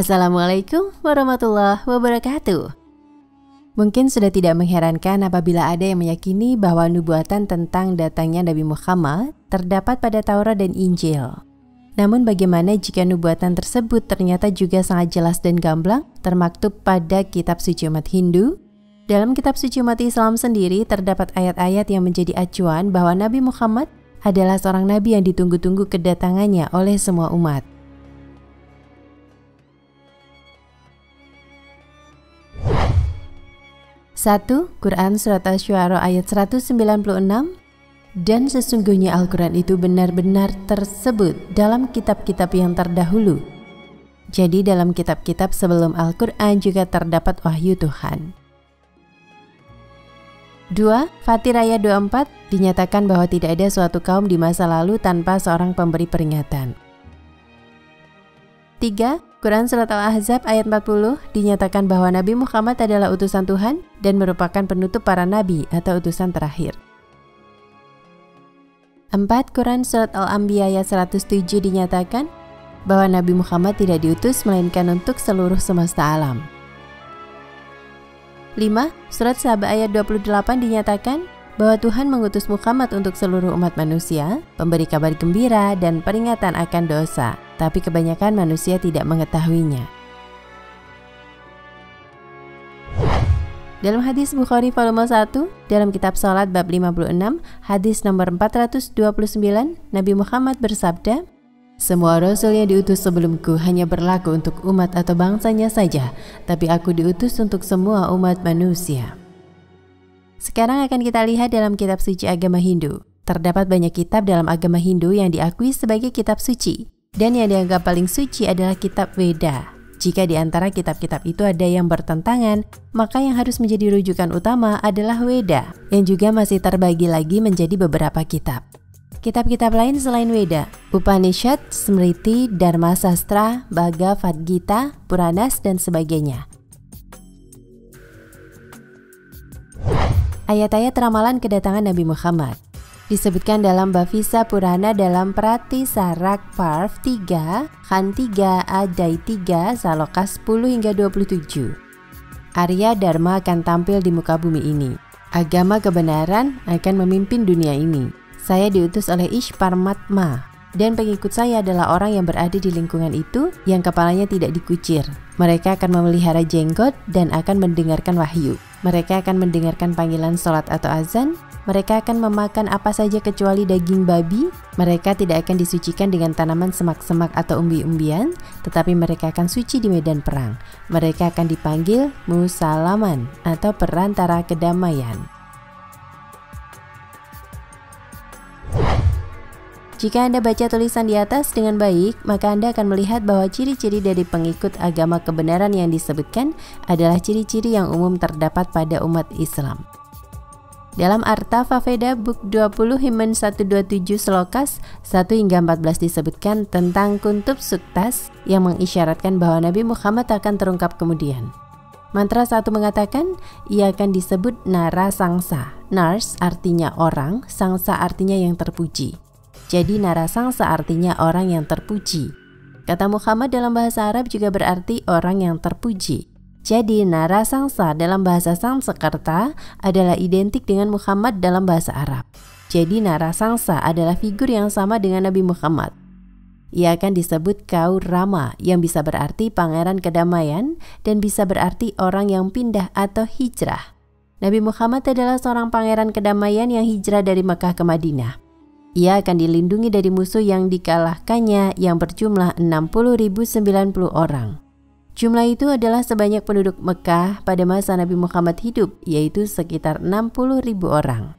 Assalamualaikum warahmatullahi wabarakatuh. Mungkin sudah tidak mengherankan apabila ada yang meyakini bahwa nubuatan tentang datangnya Nabi Muhammad terdapat pada Taurat dan Injil. Namun bagaimana jika nubuatan tersebut ternyata juga sangat jelas dan gamblang termaktub pada kitab suci umat Hindu? Dalam kitab suci umat Islam sendiri terdapat ayat-ayat yang menjadi acuan bahwa Nabi Muhammad adalah seorang nabi yang ditunggu-tunggu kedatangannya oleh semua umat. 1. Quran Surat Asy-Syu'ara ayat 196 Dan sesungguhnya Al-Quran itu benar-benar tersebut dalam kitab-kitab yang terdahulu. Jadi dalam kitab-kitab sebelum Al-Quran juga terdapat wahyu Tuhan. 2. Fatir ayat 24 dinyatakan bahwa tidak ada suatu kaum di masa lalu tanpa seorang pemberi peringatan. 3. Quran Surat Al-Ahzab ayat 40 dinyatakan bahwa Nabi Muhammad adalah utusan Tuhan dan merupakan penutup para nabi atau utusan terakhir. 4. Quran Surat Al-Anbiya ayat 107 dinyatakan bahwa Nabi Muhammad tidak diutus melainkan untuk seluruh semesta alam. 5. Surat Sabah ayat 28 dinyatakan bahwa Tuhan mengutus Muhammad untuk seluruh umat manusia, pemberi kabar gembira dan peringatan akan dosa tapi kebanyakan manusia tidak mengetahuinya. Dalam hadis Bukhari volume 1, dalam kitab salat bab 56, hadis nomor 429, Nabi Muhammad bersabda, semua rasul yang diutus sebelumku hanya berlaku untuk umat atau bangsanya saja, tapi aku diutus untuk semua umat manusia. Sekarang akan kita lihat dalam kitab suci agama Hindu. Terdapat banyak kitab dalam agama Hindu yang diakui sebagai kitab suci. Dan yang dianggap paling suci adalah kitab Weda. Jika di antara kitab-kitab itu ada yang bertentangan, maka yang harus menjadi rujukan utama adalah Weda, yang juga masih terbagi lagi menjadi beberapa kitab. Kitab-kitab lain selain Weda, Upanishad, Smriti, Dharma Sastra, Bhagavad Gita, Puranas, dan sebagainya. Ayat-ayat ramalan kedatangan Nabi Muhammad disebutkan dalam Bavisa Purana dalam Prati Sarak Parv 3, Khan 3, Adai 3, Saloka 10 hingga 27. Arya Dharma akan tampil di muka bumi ini. Agama kebenaran akan memimpin dunia ini. Saya diutus oleh Ishparmatma, dan pengikut saya adalah orang yang berada di lingkungan itu yang kepalanya tidak dikucir. Mereka akan memelihara jenggot dan akan mendengarkan wahyu. Mereka akan mendengarkan panggilan sholat atau azan mereka akan memakan apa saja kecuali daging babi. Mereka tidak akan disucikan dengan tanaman semak-semak atau umbi-umbian, tetapi mereka akan suci di medan perang. Mereka akan dipanggil musalaman atau perantara kedamaian. Jika Anda baca tulisan di atas dengan baik, maka Anda akan melihat bahwa ciri-ciri dari pengikut agama kebenaran yang disebutkan adalah ciri-ciri yang umum terdapat pada umat Islam. Dalam Arta Faveda Book 20 Himen 127 Selokas 1 hingga 14 disebutkan tentang kuntub suktas yang mengisyaratkan bahwa Nabi Muhammad akan terungkap kemudian. Mantra satu mengatakan ia akan disebut Nara Sangsa. Nars artinya orang, Sangsa artinya yang terpuji. Jadi Nara Sangsa artinya orang yang terpuji. Kata Muhammad dalam bahasa Arab juga berarti orang yang terpuji. Jadi Narasangsa dalam bahasa Sanskerta adalah identik dengan Muhammad dalam bahasa Arab. Jadi Narasangsa adalah figur yang sama dengan Nabi Muhammad. Ia akan disebut Kaur Rama yang bisa berarti pangeran kedamaian dan bisa berarti orang yang pindah atau hijrah. Nabi Muhammad adalah seorang pangeran kedamaian yang hijrah dari Mekah ke Madinah. Ia akan dilindungi dari musuh yang dikalahkannya yang berjumlah 60.090 orang. Jumlah itu adalah sebanyak penduduk Mekah pada masa Nabi Muhammad hidup, yaitu sekitar 60 ribu orang.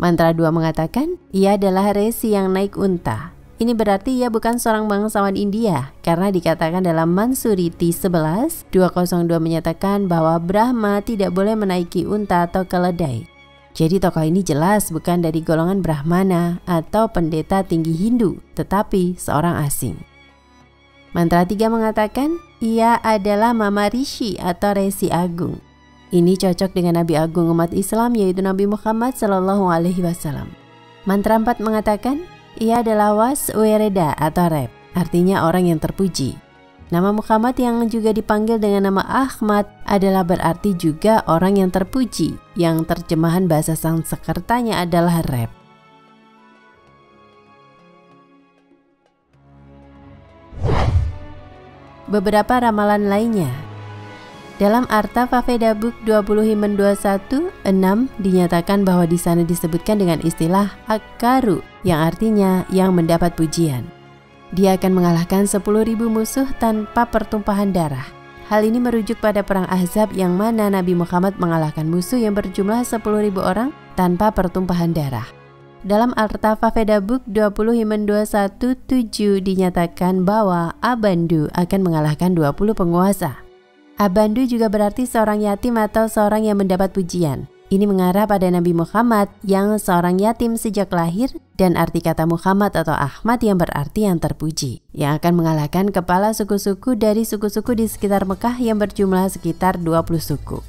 Mantra 2 mengatakan, ia adalah resi yang naik unta. Ini berarti ia bukan seorang bangsawan India, karena dikatakan dalam Mansuriti 11, 202 menyatakan bahwa Brahma tidak boleh menaiki unta atau keledai. Jadi tokoh ini jelas bukan dari golongan Brahmana atau pendeta tinggi Hindu, tetapi seorang asing. Mantra 3 mengatakan, ia adalah Mama Rishi atau Resi Agung. Ini cocok dengan Nabi Agung umat Islam yaitu Nabi Muhammad Wasallam. Mantra 4 mengatakan, Ia adalah Was Wereda atau Reb, artinya orang yang terpuji. Nama Muhammad yang juga dipanggil dengan nama Ahmad adalah berarti juga orang yang terpuji, yang terjemahan bahasa Sanskertanya adalah Reb. Beberapa ramalan lainnya dalam Arta Faveda Book 20 Himen 21 6 dinyatakan bahwa di sana disebutkan dengan istilah akaru yang artinya yang mendapat pujian. Dia akan mengalahkan 10.000 musuh tanpa pertumpahan darah. Hal ini merujuk pada perang Ahzab yang mana Nabi Muhammad mengalahkan musuh yang berjumlah 10.000 orang tanpa pertumpahan darah. Dalam Arta Faveda Book 20 Himen 21 7 dinyatakan bahwa Abandu akan mengalahkan 20 penguasa. Abandu juga berarti seorang yatim atau seorang yang mendapat pujian. Ini mengarah pada Nabi Muhammad yang seorang yatim sejak lahir dan arti kata Muhammad atau Ahmad yang berarti yang terpuji, yang akan mengalahkan kepala suku-suku dari suku-suku di sekitar Mekah yang berjumlah sekitar 20 suku.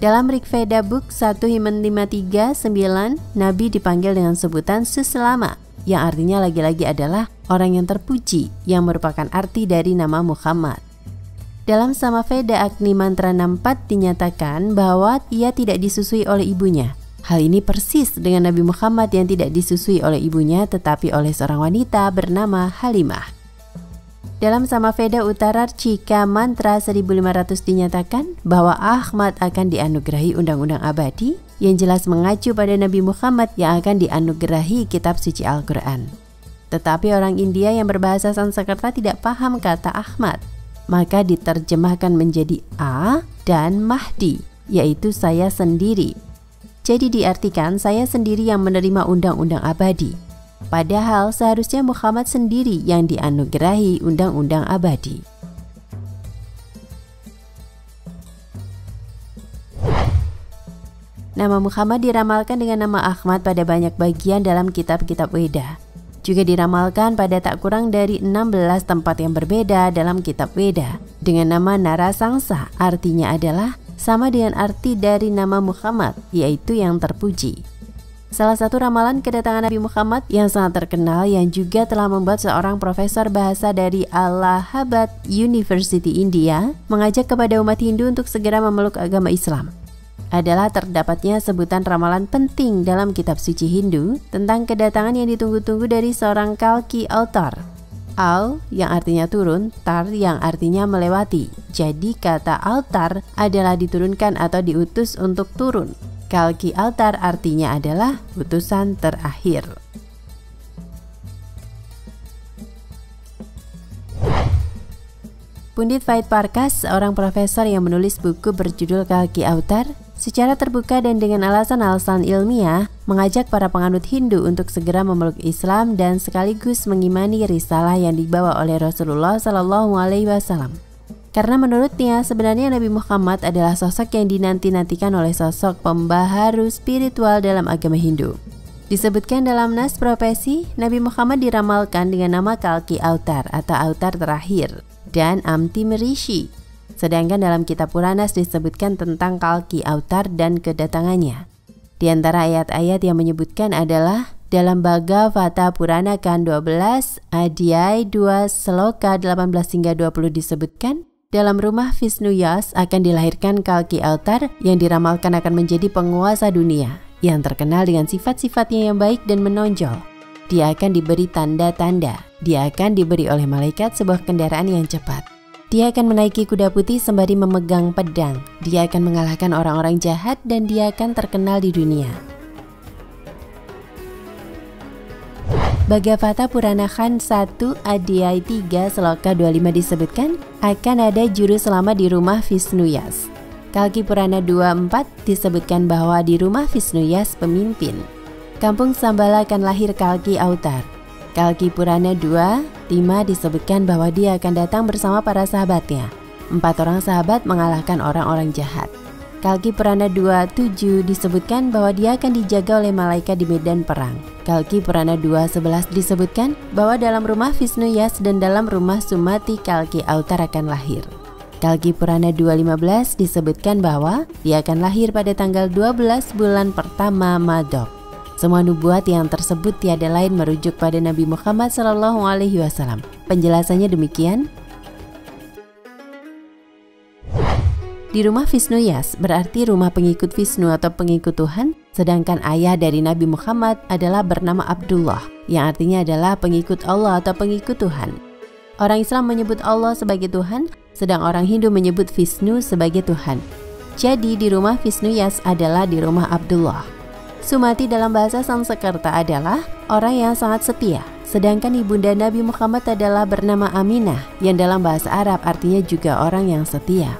Dalam Rik Veda Book 1 Himen 539, Nabi dipanggil dengan sebutan Suselama yang artinya lagi-lagi adalah orang yang terpuji yang merupakan arti dari nama Muhammad. Dalam sama Veda Agni Mantra 64 dinyatakan bahwa ia tidak disusui oleh ibunya. Hal ini persis dengan Nabi Muhammad yang tidak disusui oleh ibunya tetapi oleh seorang wanita bernama Halimah. Dalam sama Veda Utara Cika Mantra 1500 dinyatakan bahwa Ahmad akan dianugerahi undang-undang abadi yang jelas mengacu pada Nabi Muhammad yang akan dianugerahi kitab suci Al-Quran. Tetapi orang India yang berbahasa Sanskerta tidak paham kata Ahmad, maka diterjemahkan menjadi A dan Mahdi, yaitu saya sendiri. Jadi diartikan saya sendiri yang menerima undang-undang abadi. Padahal seharusnya Muhammad sendiri yang dianugerahi undang-undang abadi. Nama Muhammad diramalkan dengan nama Ahmad pada banyak bagian dalam kitab-kitab Weda. Juga diramalkan pada tak kurang dari 16 tempat yang berbeda dalam kitab Weda dengan nama Narasangsa artinya adalah sama dengan arti dari nama Muhammad yaitu yang terpuji. Salah satu ramalan kedatangan Nabi Muhammad yang sangat terkenal yang juga telah membuat seorang profesor bahasa dari Allahabad University India mengajak kepada umat Hindu untuk segera memeluk agama Islam adalah terdapatnya sebutan ramalan penting dalam kitab suci Hindu tentang kedatangan yang ditunggu-tunggu dari seorang Kalki Altar. Al yang artinya turun, tar yang artinya melewati. Jadi kata altar adalah diturunkan atau diutus untuk turun. Kalki altar artinya adalah utusan terakhir. Pundit Faid Parkas, seorang profesor yang menulis buku berjudul Kalki Autar, secara terbuka dan dengan alasan-alasan ilmiah, mengajak para penganut Hindu untuk segera memeluk Islam dan sekaligus mengimani risalah yang dibawa oleh Rasulullah Shallallahu Alaihi Wasallam. Karena menurutnya sebenarnya Nabi Muhammad adalah sosok yang dinanti-nantikan oleh sosok pembaharu spiritual dalam agama Hindu. Disebutkan dalam nas profesi, Nabi Muhammad diramalkan dengan nama Kalki Autar atau Autar terakhir dan Amti Merishi. Sedangkan dalam kitab Puranas disebutkan tentang Kalki Autar dan kedatangannya. Di antara ayat-ayat yang menyebutkan adalah dalam Bhagavata Purana kan 12, Adhyay 2 Seloka 18 hingga 20 disebutkan dalam rumah Vishnu Yas akan dilahirkan Kalki Altar yang diramalkan akan menjadi penguasa dunia yang terkenal dengan sifat-sifatnya yang baik dan menonjol. Dia akan diberi tanda-tanda. Dia akan diberi oleh malaikat sebuah kendaraan yang cepat. Dia akan menaiki kuda putih sembari memegang pedang. Dia akan mengalahkan orang-orang jahat dan dia akan terkenal di dunia. Bhagavata Purana Khan 1 Adhyay 3 Seloka 25 disebutkan akan ada juru selamat di rumah Visnuyas. Kalki Purana 24 disebutkan bahwa di rumah Visnuyas pemimpin. Kampung Sambala akan lahir Kalki Autar. Kalki Purana 2 5 disebutkan bahwa dia akan datang bersama para sahabatnya. Empat orang sahabat mengalahkan orang-orang jahat. Kalki Purana 27 disebutkan bahwa dia akan dijaga oleh malaikat di medan perang. Kalki Purana 2.11 disebutkan bahwa dalam rumah Vishnu Yas dan dalam rumah Sumati Kalki Autar akan lahir. Kalki Purana 215 disebutkan bahwa dia akan lahir pada tanggal 12 bulan pertama Madok. Semua nubuat yang tersebut tiada lain merujuk pada Nabi Muhammad Shallallahu Alaihi Wasallam. Penjelasannya demikian. Di rumah Vishnu Yas berarti rumah pengikut Vishnu atau pengikut Tuhan, sedangkan ayah dari Nabi Muhammad adalah bernama Abdullah, yang artinya adalah pengikut Allah atau pengikut Tuhan. Orang Islam menyebut Allah sebagai Tuhan, sedang orang Hindu menyebut Vishnu sebagai Tuhan. Jadi di rumah Vishnu Yas adalah di rumah Abdullah. Sumati dalam bahasa Sanskerta adalah orang yang sangat setia. Sedangkan ibunda Nabi Muhammad adalah bernama Aminah yang dalam bahasa Arab artinya juga orang yang setia.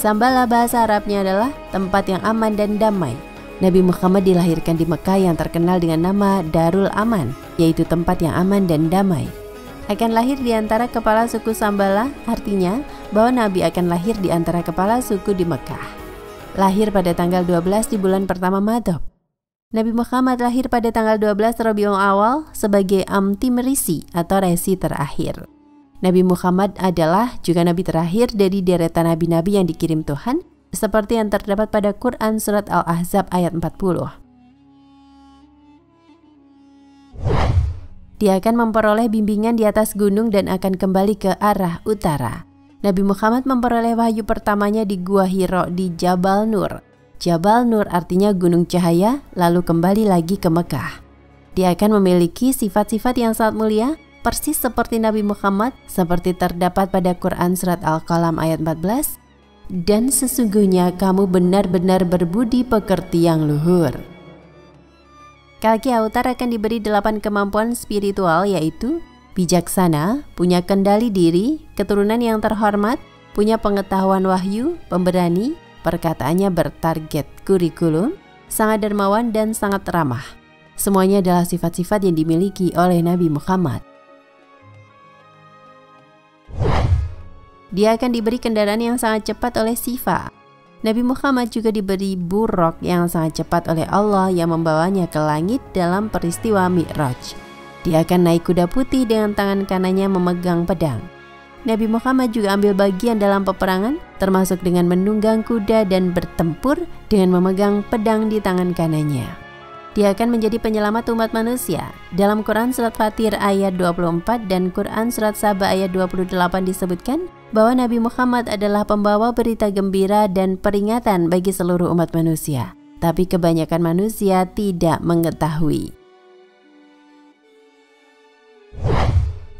Sambala bahasa Arabnya adalah tempat yang aman dan damai. Nabi Muhammad dilahirkan di Mekah yang terkenal dengan nama Darul Aman, yaitu tempat yang aman dan damai. Akan lahir di antara kepala suku Sambala, artinya bahwa Nabi akan lahir di antara kepala suku di Mekah lahir pada tanggal 12 di bulan pertama Madhab. Nabi Muhammad lahir pada tanggal 12 Rabiul Awal sebagai Amti Merisi atau resi terakhir. Nabi Muhammad adalah juga nabi terakhir dari deretan nabi-nabi yang dikirim Tuhan seperti yang terdapat pada Quran surat Al-Ahzab ayat 40. Dia akan memperoleh bimbingan di atas gunung dan akan kembali ke arah utara. Nabi Muhammad memperoleh wahyu pertamanya di Gua Hiro di Jabal Nur. Jabal Nur artinya gunung cahaya, lalu kembali lagi ke Mekah. Dia akan memiliki sifat-sifat yang sangat mulia, persis seperti Nabi Muhammad, seperti terdapat pada Quran Surat Al-Qalam ayat 14, dan sesungguhnya kamu benar-benar berbudi pekerti yang luhur. Kaki Autar akan diberi delapan kemampuan spiritual yaitu bijaksana, punya kendali diri, keturunan yang terhormat, punya pengetahuan wahyu, pemberani, perkataannya bertarget kurikulum, sangat dermawan dan sangat ramah. Semuanya adalah sifat-sifat yang dimiliki oleh Nabi Muhammad. Dia akan diberi kendaraan yang sangat cepat oleh Sifa. Nabi Muhammad juga diberi buruk yang sangat cepat oleh Allah yang membawanya ke langit dalam peristiwa Mi'raj. Dia akan naik kuda putih dengan tangan kanannya memegang pedang. Nabi Muhammad juga ambil bagian dalam peperangan, termasuk dengan menunggang kuda dan bertempur dengan memegang pedang di tangan kanannya. Dia akan menjadi penyelamat umat manusia. Dalam Quran Surat Fatir ayat 24 dan Quran Surat Sabah ayat 28 disebutkan bahwa Nabi Muhammad adalah pembawa berita gembira dan peringatan bagi seluruh umat manusia. Tapi kebanyakan manusia tidak mengetahui.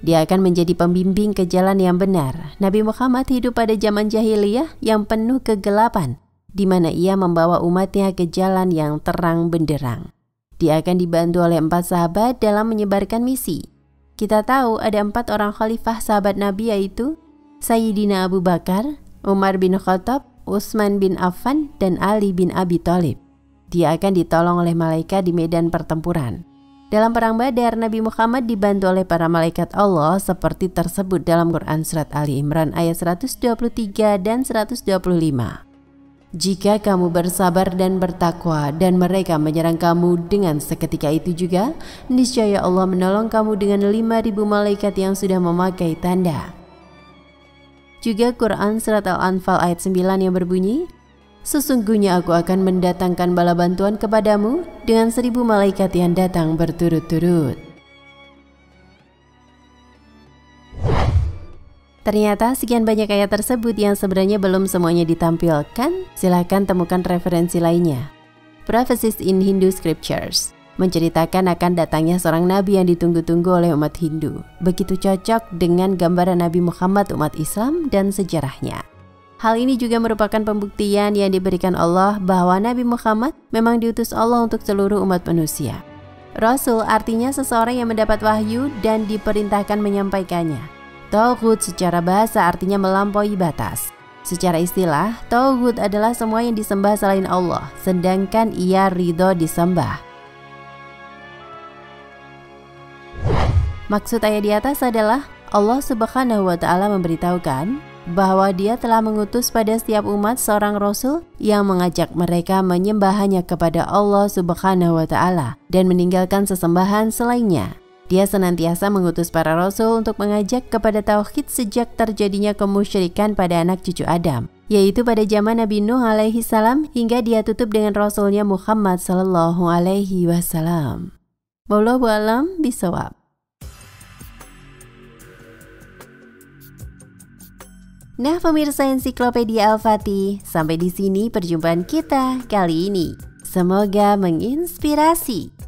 Dia akan menjadi pembimbing ke jalan yang benar. Nabi Muhammad hidup pada zaman jahiliyah yang penuh kegelapan, di mana ia membawa umatnya ke jalan yang terang benderang. Dia akan dibantu oleh empat sahabat dalam menyebarkan misi. Kita tahu ada empat orang khalifah sahabat Nabi yaitu Sayyidina Abu Bakar, Umar bin Khattab, Utsman bin Affan, dan Ali bin Abi Thalib. Dia akan ditolong oleh malaikat di medan pertempuran. Dalam perang Badar, Nabi Muhammad dibantu oleh para malaikat Allah seperti tersebut dalam Quran Surat Ali Imran ayat 123 dan 125. Jika kamu bersabar dan bertakwa dan mereka menyerang kamu dengan seketika itu juga, niscaya Allah menolong kamu dengan 5000 malaikat yang sudah memakai tanda. Juga Quran Surat Al-Anfal ayat 9 yang berbunyi, Sesungguhnya aku akan mendatangkan bala bantuan kepadamu dengan seribu malaikat yang datang berturut-turut. Ternyata sekian banyak ayat tersebut yang sebenarnya belum semuanya ditampilkan, silahkan temukan referensi lainnya. Prophecies in Hindu Scriptures menceritakan akan datangnya seorang nabi yang ditunggu-tunggu oleh umat Hindu. Begitu cocok dengan gambaran Nabi Muhammad umat Islam dan sejarahnya. Hal ini juga merupakan pembuktian yang diberikan Allah bahwa Nabi Muhammad memang diutus Allah untuk seluruh umat manusia. Rasul artinya seseorang yang mendapat wahyu dan diperintahkan menyampaikannya. Tauhud secara bahasa artinya melampaui batas. Secara istilah, Tauhud adalah semua yang disembah selain Allah, sedangkan ia ridho disembah. Maksud ayat di atas adalah Allah Subhanahu wa taala memberitahukan bahwa dia telah mengutus pada setiap umat seorang rasul yang mengajak mereka menyembah hanya kepada Allah Subhanahu wa taala dan meninggalkan sesembahan selainnya. Dia senantiasa mengutus para rasul untuk mengajak kepada tauhid sejak terjadinya kemusyrikan pada anak cucu Adam, yaitu pada zaman Nabi Nuh alaihi salam hingga dia tutup dengan rasulnya Muhammad sallallahu alaihi wasallam. Wallahu alam bisawab. Nah pemirsa ensiklopedia Al-Fatih, sampai di sini perjumpaan kita kali ini. Semoga menginspirasi.